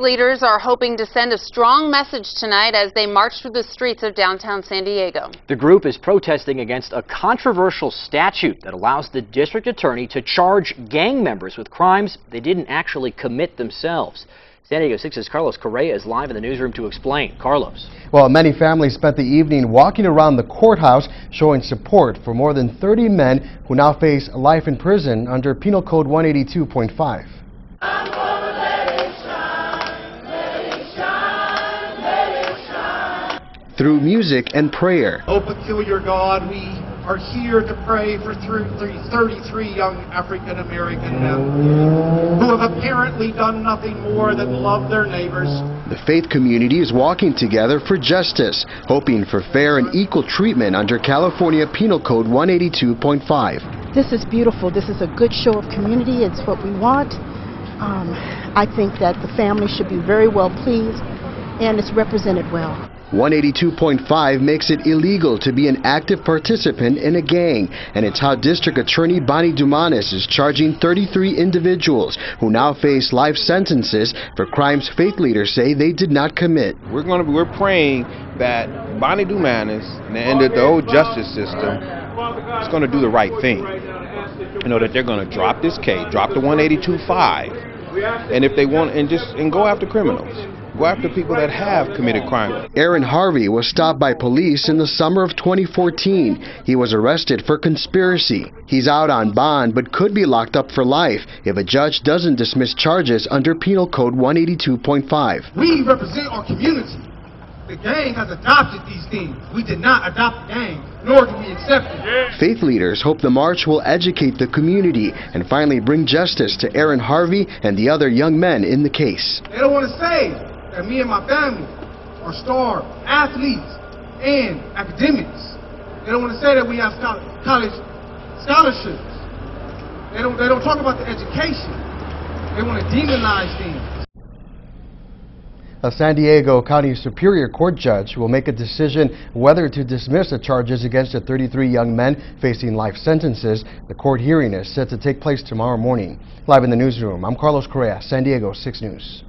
leaders are hoping to send a strong message tonight as they march through the streets of downtown San Diego. The group is protesting against a controversial statute that allows the district attorney to charge gang members with crimes they didn't actually commit themselves. San Diego 6's Carlos Correa is live in the newsroom to explain. Carlos. Well, many families spent the evening walking around the courthouse showing support for more than 30 men who now face life in prison under Penal Code 182.5. Through music and prayer. Oh, peculiar God, we are here to pray for 33 young African American men who have apparently done nothing more than love their neighbors. The faith community is walking together for justice, hoping for fair and equal treatment under California Penal Code 182.5. This is beautiful. This is a good show of community. It's what we want. Um, I think that the family should be very well pleased and it's represented well. 182.5 makes it illegal to be an active participant in a gang, and it's how District Attorney Bonnie Dumanis is charging 33 individuals who now face life sentences for crimes faith leaders say they did not commit. We're going to be, we're praying that Bonnie Dumanis and the end of the old justice system is going to do the right thing. You know that they're going to drop this case, drop the 182.5, and if they want, and just and go after criminals. Go after people that have committed crime. Aaron Harvey was stopped by police in the summer of 2014. He was arrested for conspiracy. He's out on bond but could be locked up for life if a judge doesn't dismiss charges under Penal Code 182.5. We represent our community. The gang has adopted these things. We did not adopt the gang, nor do we accept it. Faith leaders hope the march will educate the community and finally bring justice to Aaron Harvey and the other young men in the case. They don't want to say that me and my family are star athletes and academics. They don't want to say that we have college scholarships. They don't, they don't talk about the education. They want to demonize things. A San Diego County Superior Court judge will make a decision whether to dismiss the charges against the 33 young men facing life sentences. The court hearing is set to take place tomorrow morning. Live in the newsroom, I'm Carlos Correa, San Diego 6 News.